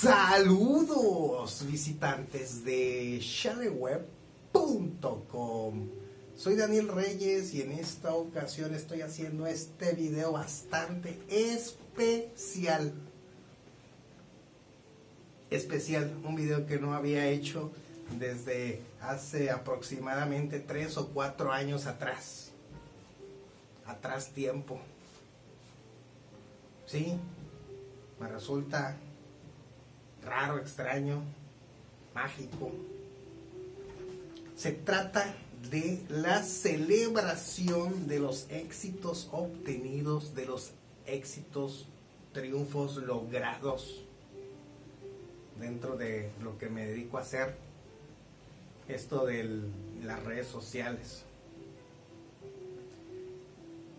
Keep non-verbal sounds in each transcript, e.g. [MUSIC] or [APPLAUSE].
Saludos visitantes de shaleweb.com. Soy Daniel Reyes y en esta ocasión estoy haciendo este video bastante especial. Especial, un video que no había hecho desde hace aproximadamente tres o cuatro años atrás. Atrás tiempo. Sí, me resulta raro, extraño, mágico. Se trata de la celebración de los éxitos obtenidos, de los éxitos, triunfos logrados dentro de lo que me dedico a hacer, esto de las redes sociales.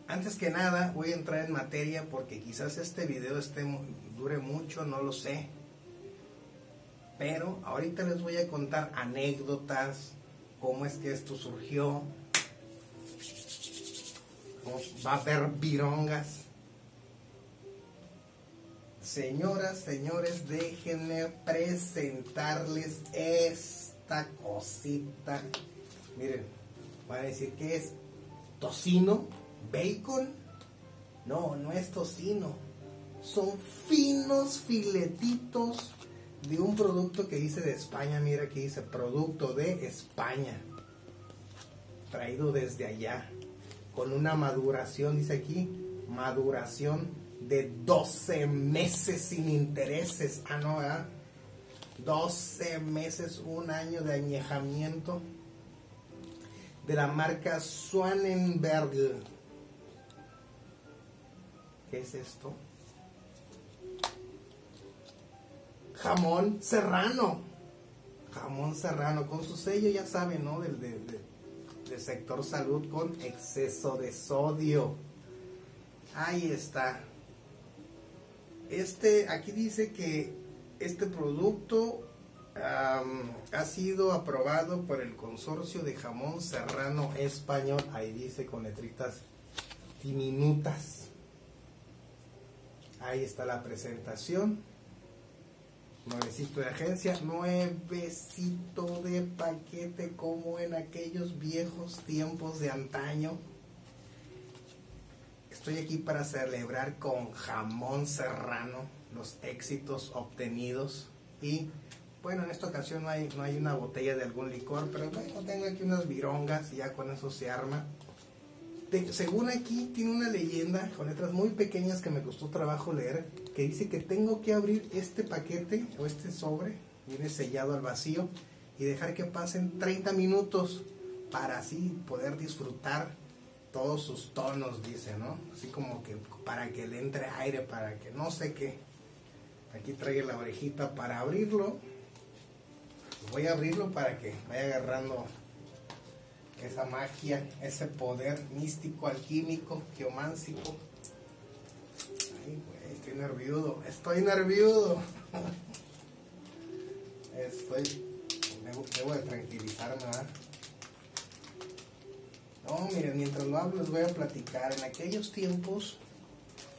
Antes que nada voy a entrar en materia porque quizás este video esté, dure mucho, no lo sé. Pero ahorita les voy a contar anécdotas, cómo es que esto surgió, va a haber virongas. Señoras, señores, déjenme presentarles esta cosita. Miren, van a decir que es tocino, bacon. No, no es tocino. Son finos filetitos de un producto que dice de España. Mira aquí dice producto de España. Traído desde allá. Con una maduración, dice aquí, maduración de 12 meses sin intereses. Ah, no, ¿verdad? 12 meses, un año de añejamiento de la marca Swanenberg. ¿Qué es esto? Jamón serrano. Jamón serrano, con su sello, ya saben, ¿no? Del, sector salud con exceso de sodio. Ahí está. Este, aquí dice que este producto ha sido aprobado por el consorcio de jamón serrano español. Ahí dice con letritas diminutas. Ahí está la presentación. Nuevecito de agencia, nuevecito de paquete como en aquellos viejos tiempos de antaño. Estoy aquí para celebrar con jamón serrano los éxitos obtenidos y bueno, en esta ocasión no hay, no hay una botella de algún licor, pero bueno, tengo aquí unas virongas y ya con eso se arma. según aquí tiene una leyenda con letras muy pequeñas que me costó trabajo leer, que dice que tengo que abrir este paquete o este sobre, viene sellado al vacío, y dejar que pasen 30 minutos para así poder disfrutar todos sus tonos, dice, ¿no? Así como que para que le entre aire, para que no sé qué. Aquí trae la orejita para abrirlo. Voy a abrirlo para que vaya agarrando esa magia, ese poder místico, alquímico, geomántico nervioso, estoy nervioso. Estoy, debo, de tranquilizarme, No, miren, mientras lo hablo les voy a platicar. En aquellos tiempos,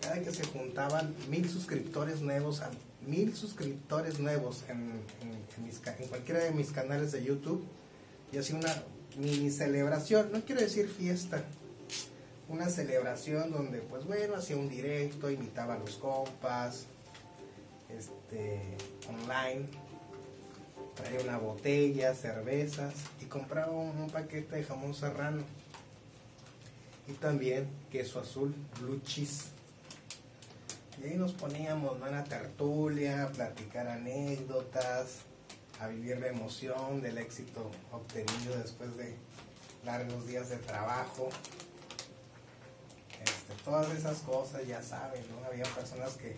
cada que se juntaban mil suscriptores nuevos, a mil suscriptores nuevos en, en cualquiera de mis canales de YouTube, y hacía una mini celebración, no quiero decir fiesta, una celebración donde, pues bueno, hacía un directo, invitaba a los compas, este, online, traía una botella, cervezas y compraba un, paquete de jamón serrano. Y también queso azul, blue cheese. Y ahí nos poníamos en una tertulia, a platicar anécdotas, a vivir la emoción del éxito obtenido después de largos días de trabajo todas esas cosas, ya saben, ¿no? Había personas que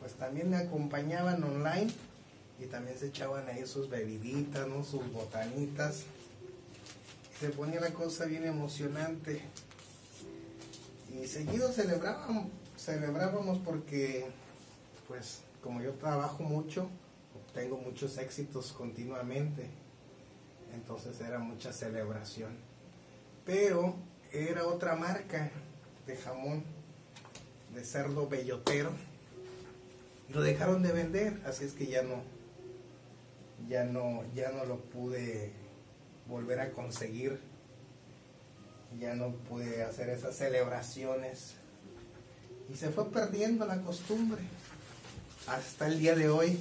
pues también me acompañaban online y también se echaban ahí sus bebiditas, ¿no? Sus botanitas. Se ponía la cosa bien emocionante. Y seguido celebrábamos, celebrábamos porque, pues, como yo trabajo mucho, tengo muchos éxitos continuamente. Entonces era mucha celebración. Pero era otra marca, de jamón de cerdo bellotero. y lo dejaron de vender, así es que ya no, ya no, ya no lo pude volver a conseguir, ya no pude hacer esas celebraciones y se fue perdiendo la costumbre hasta el día de hoy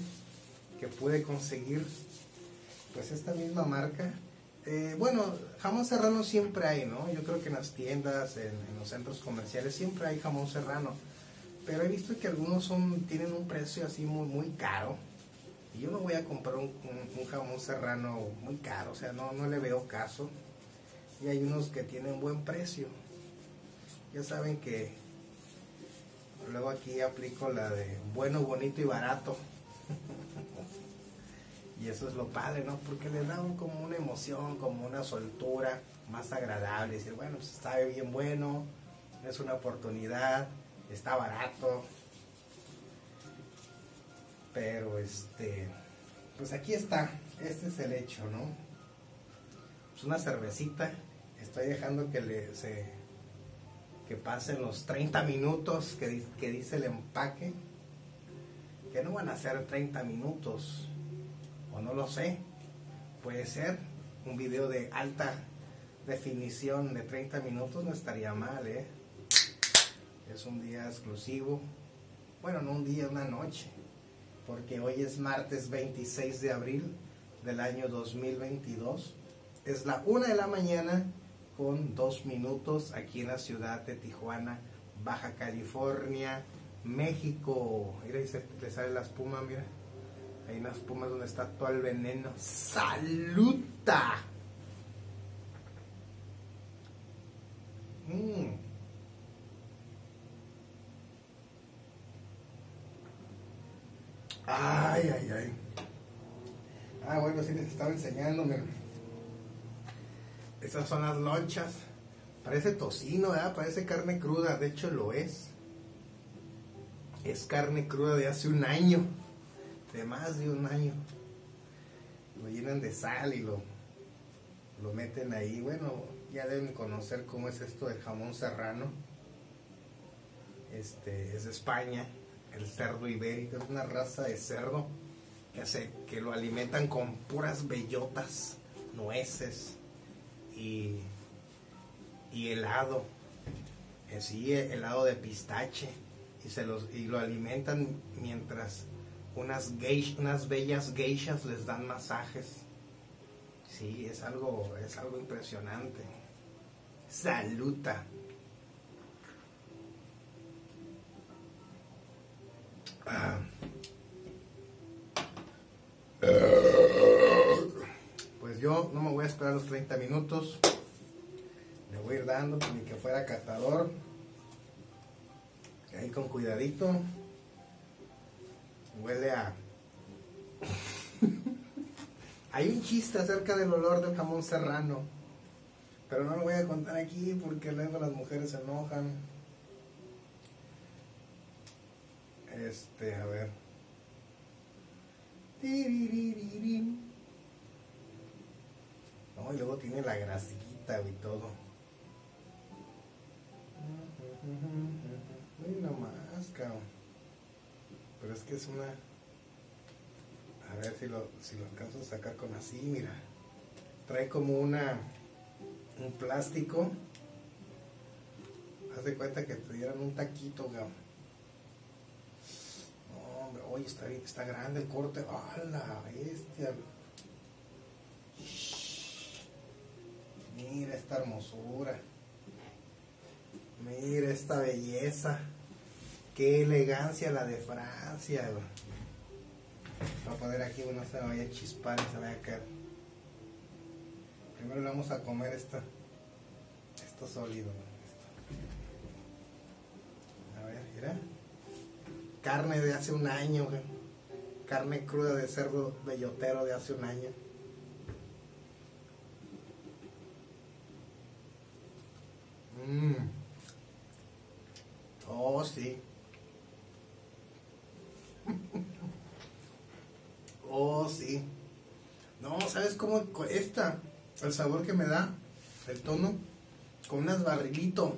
que pude conseguir pues esta misma marca. Eh, bueno, jamón serrano siempre hay, ¿no? Yo creo que en las tiendas, en, los centros comerciales siempre hay jamón serrano. Pero he visto que algunos son, tienen un precio así muy, muy caro. Y yo no voy a comprar un, jamón serrano muy caro, o sea, no, no le veo caso. Y hay unos que tienen buen precio. Ya saben que luego aquí aplico la de bueno, bonito y barato. [LAUGHS] y eso es lo padre, ¿no? Porque le da como una emoción, como una soltura más agradable. Decir, bueno, pues está bien bueno, es una oportunidad, está barato. Pero este, pues aquí está, este es el hecho, ¿no? Es una cervecita, estoy dejando que le se que pasen los 30 minutos que, que dice el empaque, que no van a ser 30 minutos, no lo sé, puede ser un video de alta definición de 30 minutos, no estaría mal, ¿eh? Es un día exclusivo, bueno, no un día, una noche, porque hoy es martes 26 de abril del año 2022, es la una de la mañana con dos minutos aquí en la ciudad de Tijuana, Baja California, México. Mira, ahí se, le sale la espuma, mira. Hay una espuma donde está todo el veneno. ¡Saluta! Mm. Ay, ay, ay. Ah, bueno, sí les estaba enseñando, esas son las lonchas. Parece tocino, ¿verdad? Parece carne cruda. De hecho, lo es. Es carne cruda de hace un año. De más de un año. Lo llenan de sal y lo, lo meten ahí. Bueno, ya deben conocer cómo es esto del jamón serrano. Este es de España. El cerdo ibérico es una raza de cerdo que, hace, que lo alimentan con puras bellotas, nueces y, helado, eh, sí, helado de pistache y, se los, y lo alimentan mientras unas, unas bellas geishas les dan masajes. Sí, es algo, es algo impresionante. Saluta. Ah. yo no me voy a esperar los 30 minutos. Le voy a ir dando ni que fuera catador. Ahí con cuidadito. Huele a... Hay un chiste acerca del olor del jamón serrano. Pero no lo voy a contar aquí porque luego las mujeres se enojan. Este, a ver. y luego tiene la grasita y todo. Uy, nomás, cabrón. Pero es que es una... A ver si lo, si lo alcanzo a sacar con así, mira. Trae como una... Un plástico. Haz de cuenta que te dieran un taquito, cabrón. hombre, oye, está, está grande el corte. ¡Ah, la bestia! Mira esta hermosura. Mira esta belleza. Qué elegancia la de Francia. Voy a poner aquí, uno se vaya a chispar y se vaya a caer. Primero le vamos a comer esta, esto sólido. A ver, mira. Carne de hace un año, carne cruda de cerdo bellotero de hace un año. Mm. Oh, sí. [LAUGHS] oh, sí. No, ¿sabes cómo esta? El sabor que me da, el tono, con unas barrilito,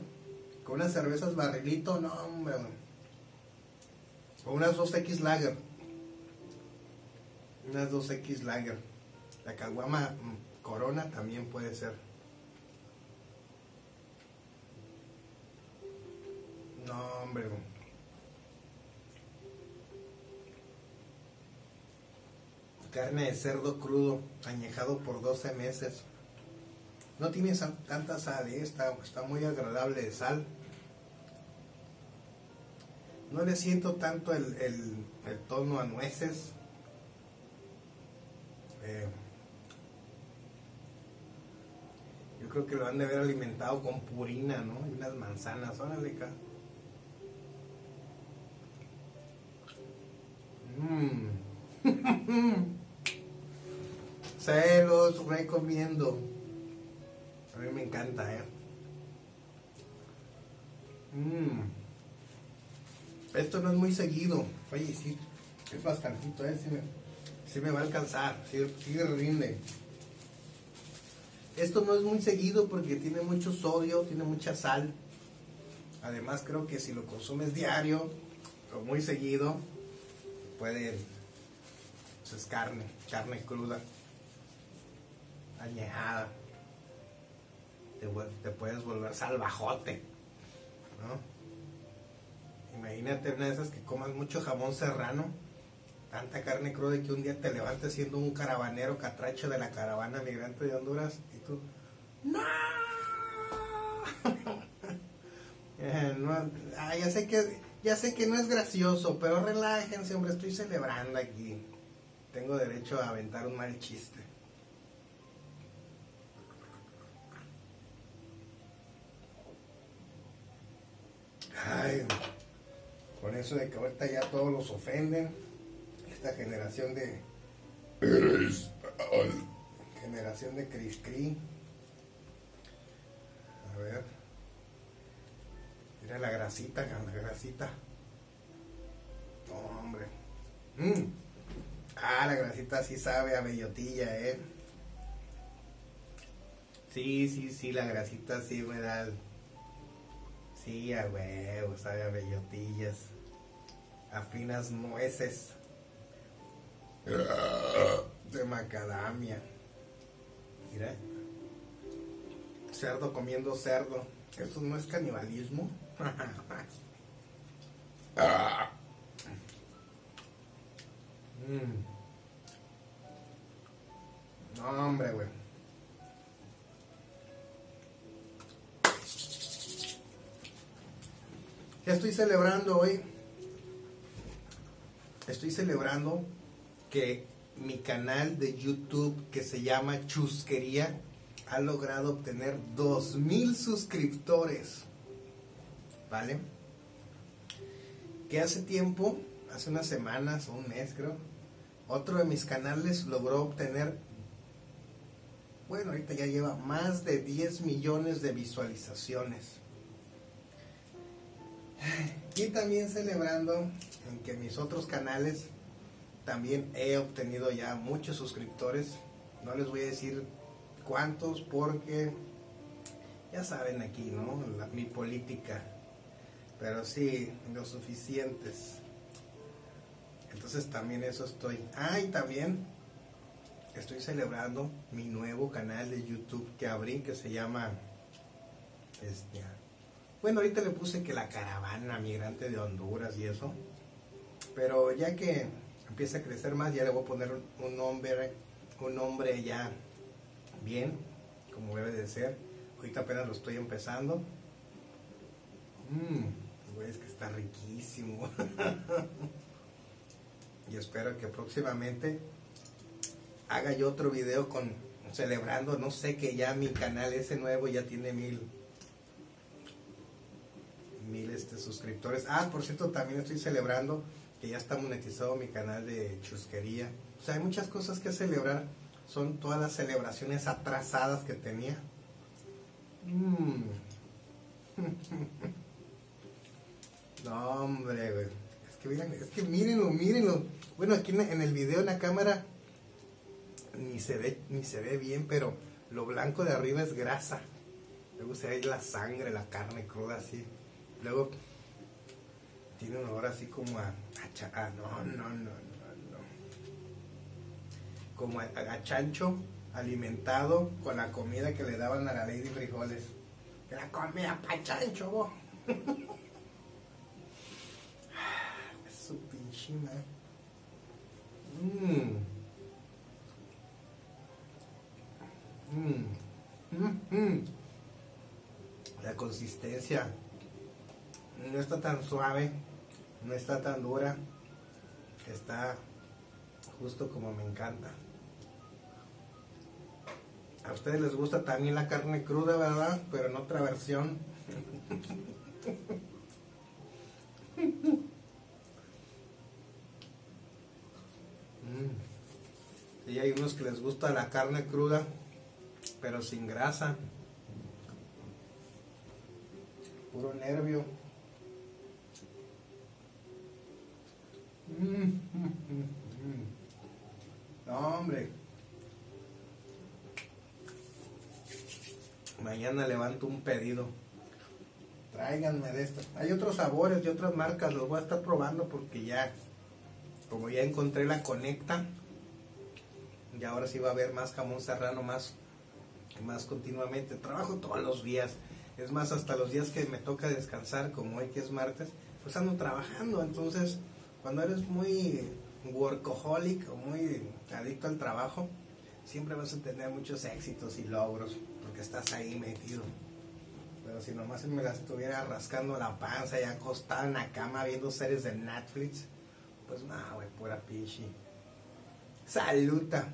con unas cervezas barrilito, no, hombre. O unas 2X Lager. Unas 2X Lager. La caguama mm, Corona también puede ser. No, hombre. Carne de cerdo crudo, añejado por 12 meses. No tiene tanta sal, ¿eh? está, está muy agradable de sal. No le siento tanto el, el- tono a nueces. Eh, yo creo que lo han de haber alimentado con purina, ¿no? Y unas manzanas, órale acá. Mm. Se los recomiendo. A mí me encanta, ¿eh? Mm. Esto no es muy seguido. Oye, sí, es bastantito, ¿eh? Sí me, sí me va a alcanzar, sí, rinde. Esto no es muy seguido porque tiene mucho sodio, tiene mucha sal. Además, creo que si lo consumes diario o muy seguido, puede. pues es carne, carne cruda, añejada. Te, puedes volver salvajote, ¿no? Imagínate una de esas que comas mucho jamón serrano, tanta carne cruda que un día te levantes siendo un caravanero catracho de la caravana migrante de Honduras y tú, ¡No! [LAUGHS] Eh, no, ah, ya sé que ya sé que no es gracioso, pero relájense, hombre, estoy celebrando aquí. Tengo derecho a aventar un mal chiste. Ay, con eso de que ahorita ya todos los ofenden, esta generación de generación de Cris Cri. A ver. Mira la grasita, la grasita. No, hombre. Mm. Ah, la grasita sí sabe a bellotilla, eh. Sí, sí, sí, la grasita sí me da. el- Sí, a huevo, sabe a bellotillas. A finas nueces. De macadamia. Mira. Cerdo comiendo cerdo. ¿Eso no es canibalismo? [LAUGHS] Mm. No, hombre, güey. ¿Qué estoy celebrando hoy? Estoy celebrando que mi canal de YouTube que se llama Chusquería ha logrado obtener 2000 suscriptores. ¿Vale? Que hace tiempo, hace unas semanas o un mes creo, otro de mis canales logró obtener, bueno, ahorita ya lleva más de 10 millones de visualizaciones. Y también celebrando en que mis otros canales también he obtenido ya muchos suscriptores. No les voy a decir cuántos porque ya saben aquí, ¿no? Mi política. Pero sí, los suficientes. Entonces también eso estoy. Ah, y también estoy celebrando mi nuevo canal de YouTube que abrí que se llama este, bueno, ahorita le puse que la caravana migrante de Honduras y eso. Pero ya que empieza a crecer más, ya le voy a poner un, nombre, un nombre ya bien, como debe de ser. Ahorita apenas lo estoy empezando. Mmm, es que está riquísimo. [LAUGHS] y espero que próximamente haga yo otro video con celebrando, no sé que ya mi canal ese nuevo ya tiene mil mil este, suscriptores. Ah, por cierto, también estoy celebrando que ya está monetizado mi canal de chusquería. O sea, hay muchas cosas que celebrar. Son todas las celebraciones atrasadas que tenía. Mm. [LAUGHS] no, hombre. Es que miren, es que mírenlo, mírenlo. Bueno, aquí en, en el video en la cámara ni se ve, ni se ve bien, pero lo blanco de arriba es grasa. Luego se ve la sangre, la carne cruda así. Luego Tiene un olor así como a, a no, no, no, no, no. Como a, a chancho alimentado con la comida que le daban a la Lady Frijoles. Que la comida pa' chancho, vos. [LAUGHS] Su pinche madre. Mm. Mm. Mm, mm. La consistencia no está tan suave, no está tan dura, está justo como me encanta. A ustedes les gusta también la carne cruda, ¿verdad? Pero en otra versión. Mm. Y hay unos que les gusta la carne cruda, pero sin grasa. Puro nervio. [LAUGHS] No, hombre. Mañana levanto un pedido. Tráiganme de esto. Hay otros sabores y otras marcas, los voy a estar probando porque ya, como ya encontré la conecta, y ahora sí va a haber más jamón serrano, más, más continuamente. Trabajo todos los días. Es más, hasta los días que me toca descansar, como hoy que es martes, pues ando trabajando. Entonces, cuando eres muy workaholic o muy adicto al trabajo, siempre vas a tener muchos éxitos y logros, porque estás ahí metido. Pero si nomás me la estuviera rascando la panza y acostada en la cama viendo series de Netflix, pues no, güey, pura pinche. Saluta.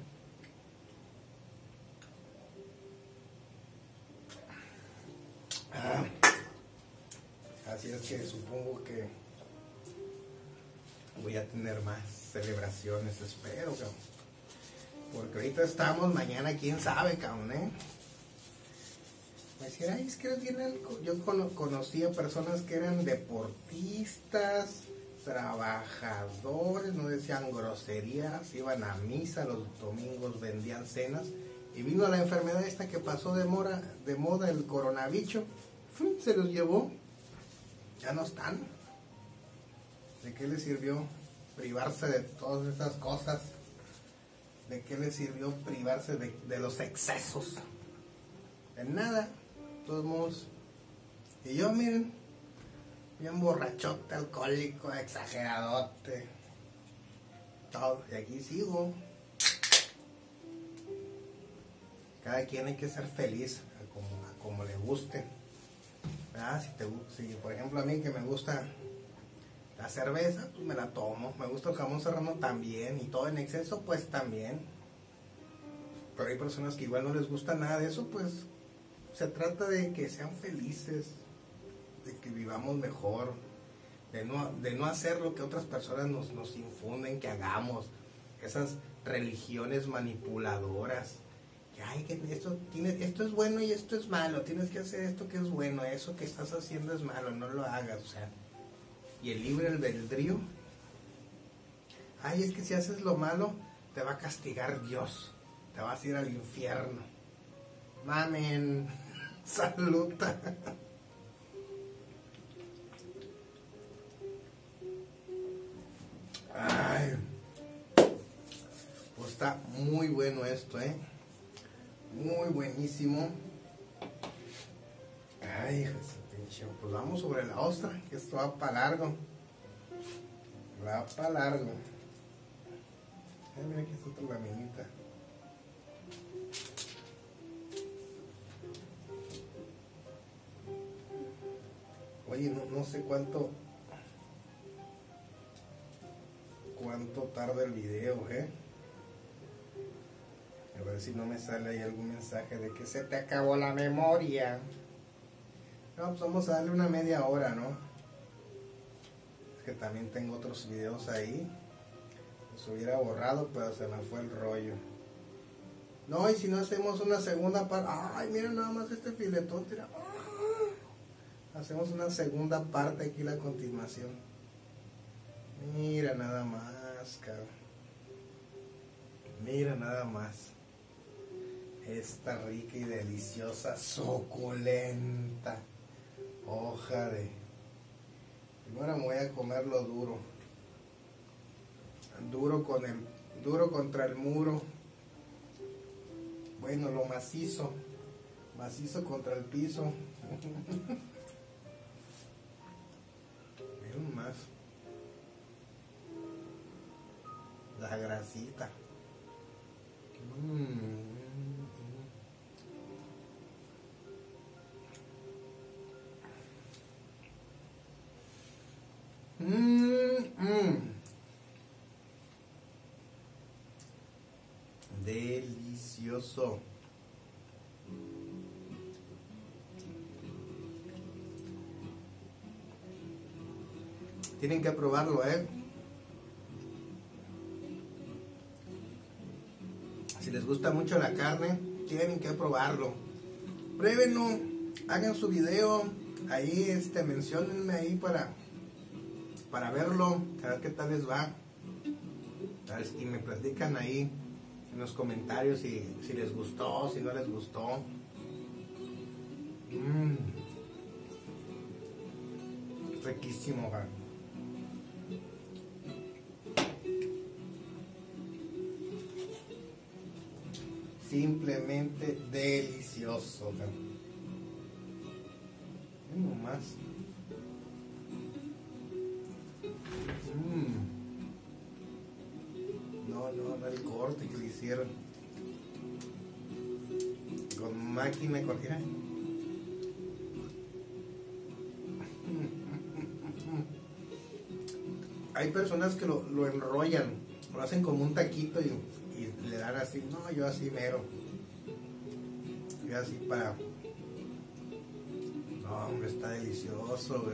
Ah, así es que supongo que voy a tener más celebraciones, espero, cabrón. Porque ahorita estamos, mañana quién sabe, cabrón, ¿eh? Me decían, ay, es que eres bien alco-". Yo cono- conocía personas que eran deportistas, trabajadores, no decían groserías, iban a misa, los domingos vendían cenas. Y vino la enfermedad esta que pasó de, de moda, el coronavirus, se los llevó. Ya no están. ¿De qué les sirvió privarse de todas esas cosas? ¿De qué les sirvió privarse de, los excesos? De nada, todos modos. Y yo, miren, bien borrachote, alcohólico, exageradote. Todo. Y aquí sigo. Cada quien hay que ser feliz a como, como le guste. ¿Verdad? Si, te, si, por ejemplo, a mí que me gusta la cerveza, pues me la tomo. Me gusta el jamón serrano también. Y todo en exceso, pues también. Pero hay personas que igual no les gusta nada de eso, pues se trata de que sean felices, de que vivamos mejor, de no, de no hacer lo que otras personas nos, nos infunden que hagamos, esas religiones manipuladoras. Que, ay, que esto, tiene, esto es bueno y esto es malo, tienes que hacer esto que es bueno, eso que estás haciendo es malo, no lo hagas, o sea. Y el libre albedrío, ay, es que si haces lo malo, te va a castigar Dios, te vas a ir al infierno. Mamen, [LAUGHS] saluta. Ay, pues está muy bueno esto, ¿eh? Muy buenísimo. Ay, hijo Pues vamos sobre la ostra, que esto va para largo. Va para largo. Ay, mira, aquí está otra laminita. Oye, no, no sé cuánto. Cuánto tarda el video, ¿eh? A ver si no me sale ahí algún mensaje de que se te acabó la memoria. No, pues vamos a darle una media hora, ¿no? Es que también tengo otros videos ahí. Los hubiera borrado, pero se me fue el rollo. No, y si no hacemos una segunda parte. Ay, mira nada más este filetón. Tira. Ah. Hacemos una segunda parte aquí la continuación. Mira nada más, cabrón. Mira nada más. Esta rica y deliciosa, suculenta hoja de Ahora me voy a comer lo duro. Duro con el duro contra el muro. Bueno, lo macizo. Macizo contra el piso. Miren más. La grasita. Mm. Tienen que probarlo, ¿eh? Si les gusta mucho la carne, tienen que probarlo. Pruébenlo, hagan su video, ahí este, menciónenme ahí para, para verlo, a ver qué tal les va. Y me platican ahí en los comentarios si, si les gustó, si no les gustó. Mmm. Riquísimo, ja. Simplemente delicioso. ja. Más. Mm. No, no, el corte que le hicieron. Con máquina cortera. Hay personas que lo, lo enrollan, lo hacen como un taquito y, le dan así. No, yo así mero. Yo así para. No, hombre, está delicioso.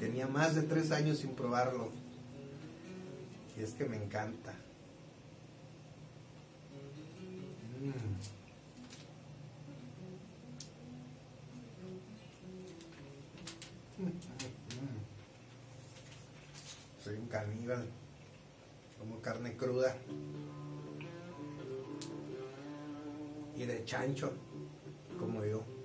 Tenía más de tres años sin probarlo. Es que me encanta. Mm. Soy un caníbal. Como carne cruda. Y de chancho. Como yo.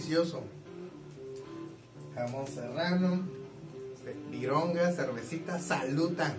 Delicioso. Jamón serrano, vironga, cervecita, saluta.